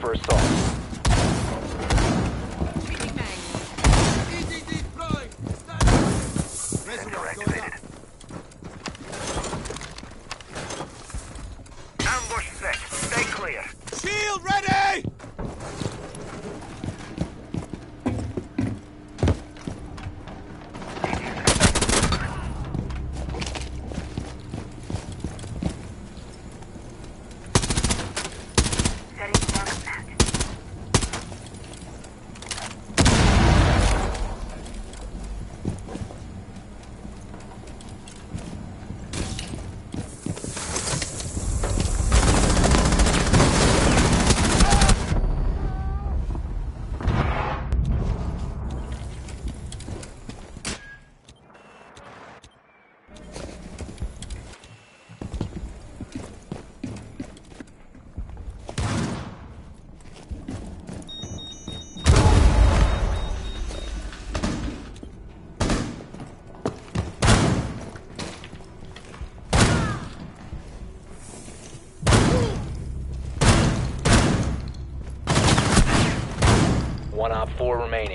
for assault. Four remaining.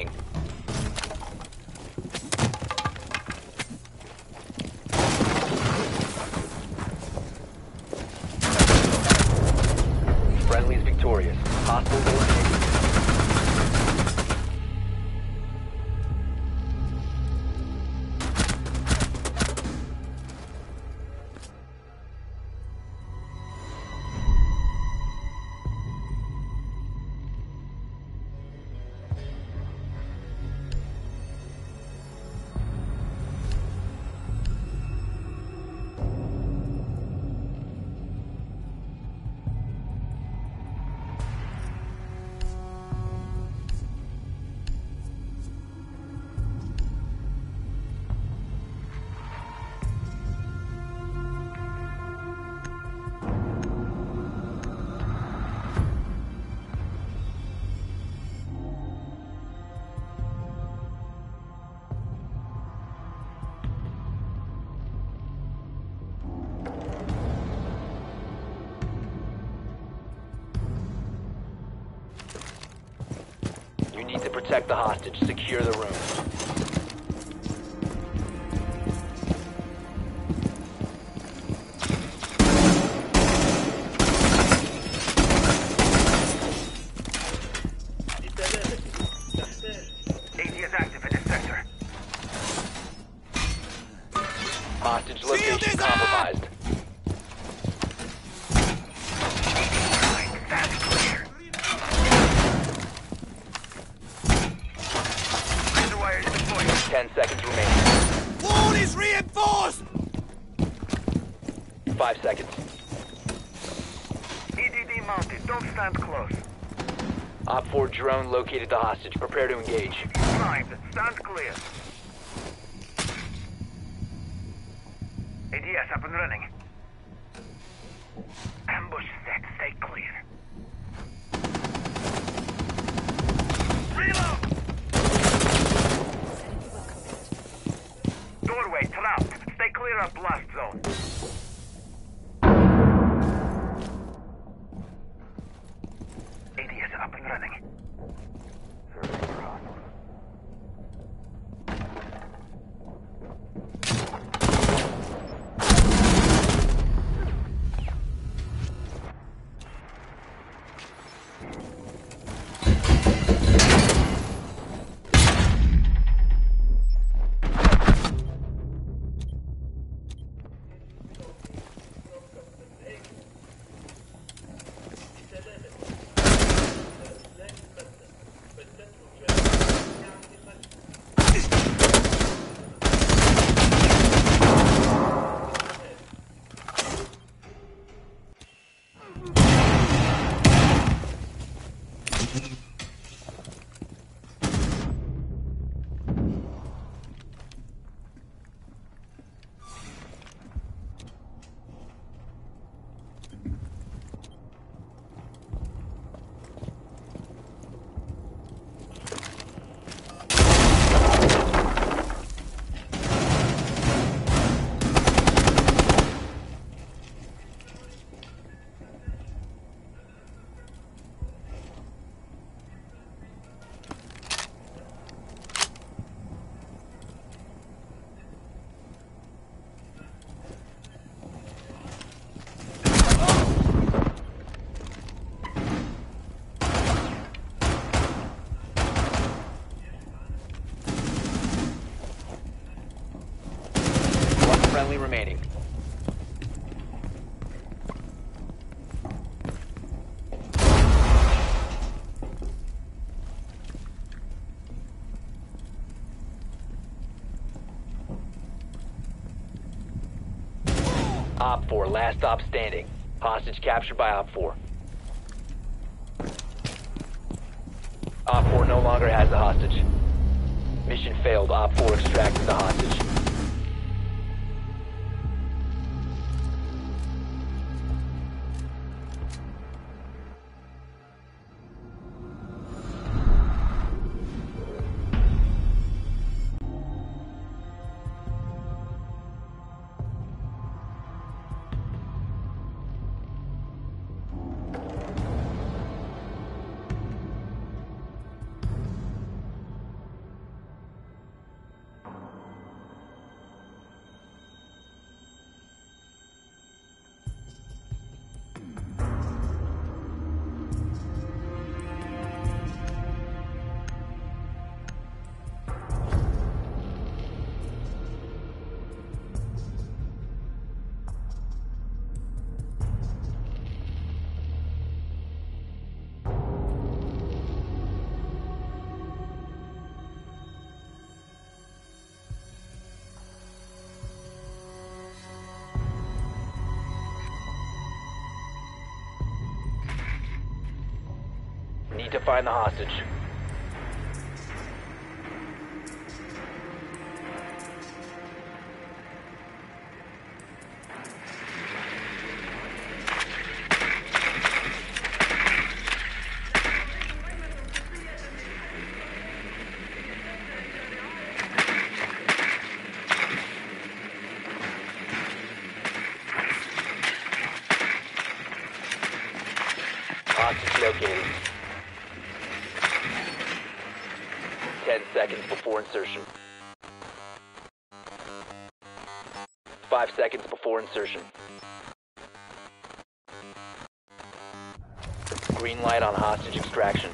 You need to protect the hostage. Secure the room. Drone located the hostage. Prepare to engage. Primed. Stand clear. ADS up and running. Ambush set. Stay clear. Reload! Doorway trapped. Stay clear of blast zone. Remaining. Op 4, last stop standing. Hostage captured by Op 4. Op 4 no longer has the hostage. Mission failed. Op 4 extracted the hostage. To find the hostage. Hostage located. 10 seconds before insertion. 5 seconds before insertion. Green light on hostage extraction.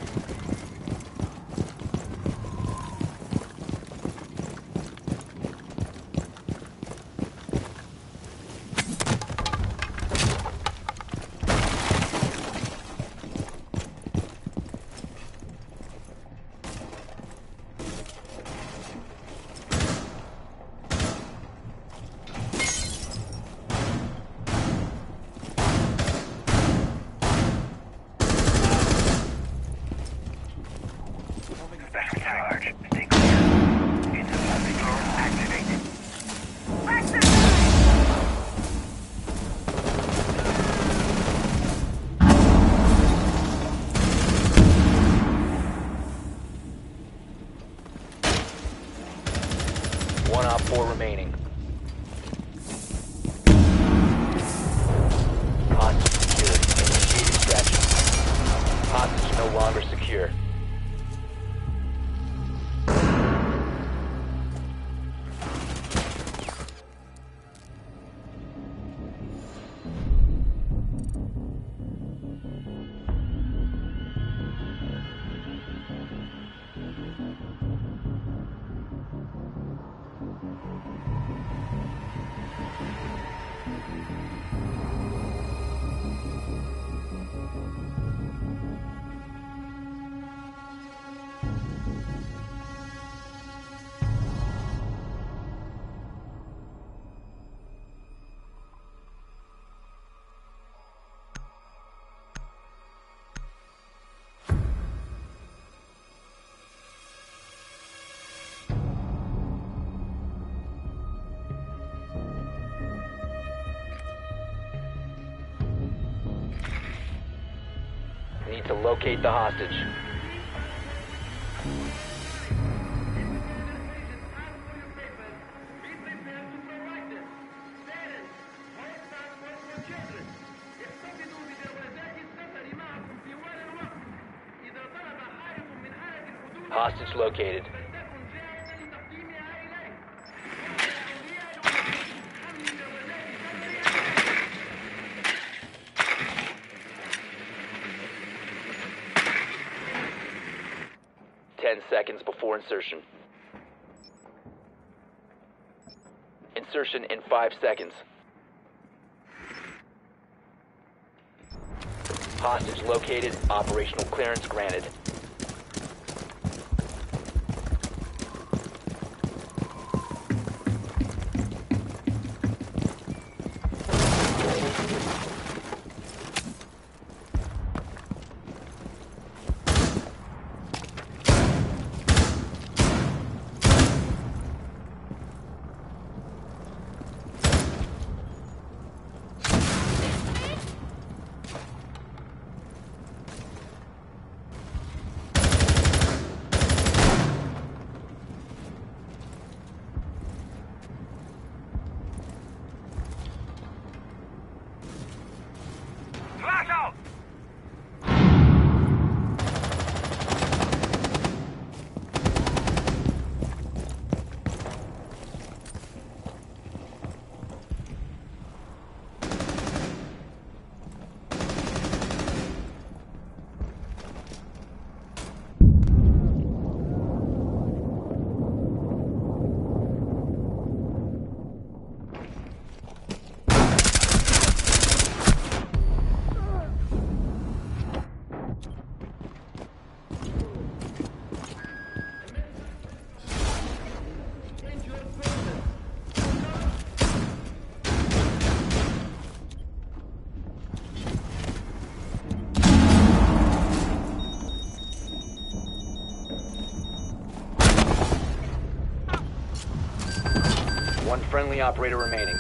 To locate the hostage. Hostage located. Insertion. insertion in five seconds. Hostage located. Operational clearance granted. Operator remaining.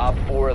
Op 4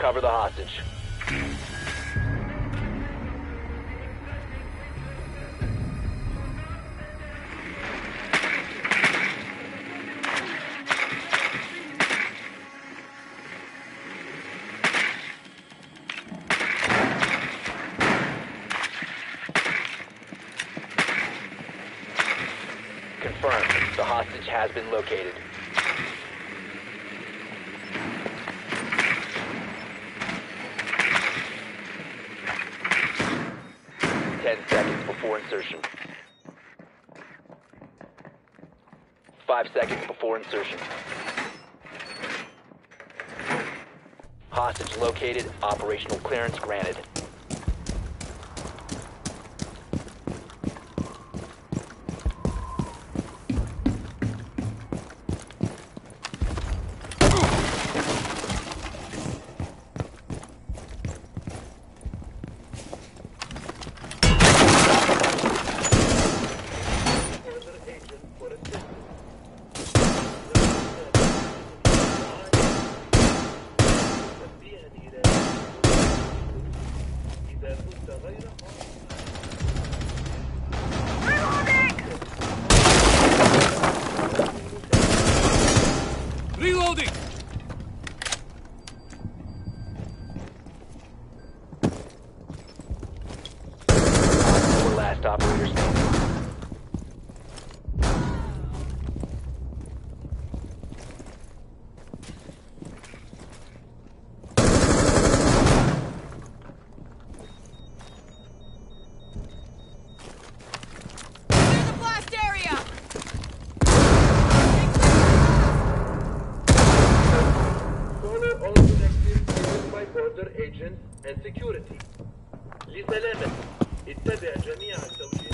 Recover the hostage. Confirmed. The hostage has been located. Ten seconds before insertion. Five seconds before insertion. Hostage located. Operational clearance granted. all objectives given by border agents and security. لسلامتك اتبع جميع التوجيهات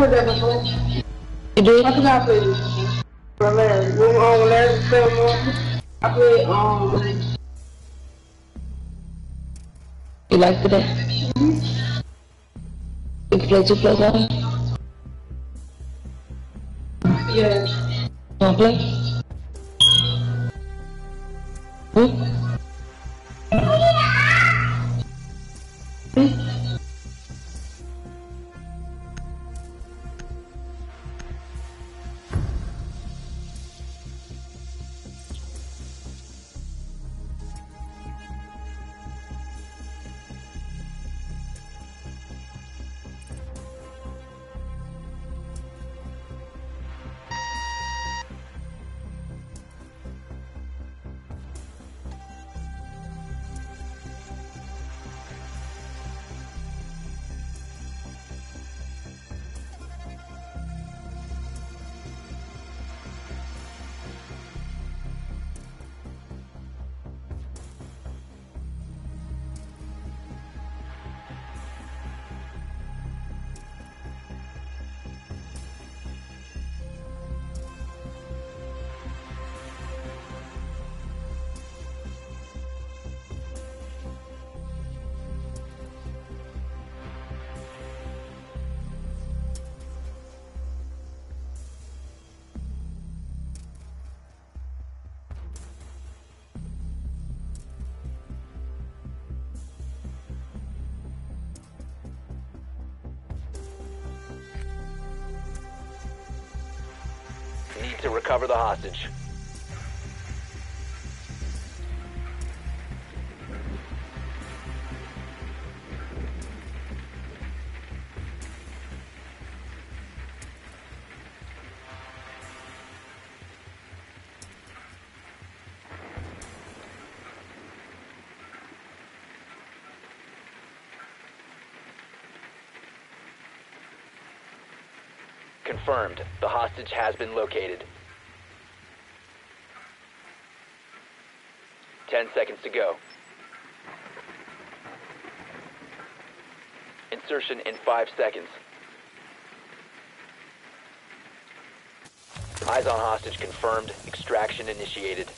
I heard that before. You did? I forgot I played this. When last, when, um, I played, um, You liked it? You can play two players on? yeah. You wanna play? Hmm? To recover the hostage. Confirmed. The hostage has been located. Ten seconds to go. Insertion in five seconds. Eyes on hostage confirmed. Extraction initiated.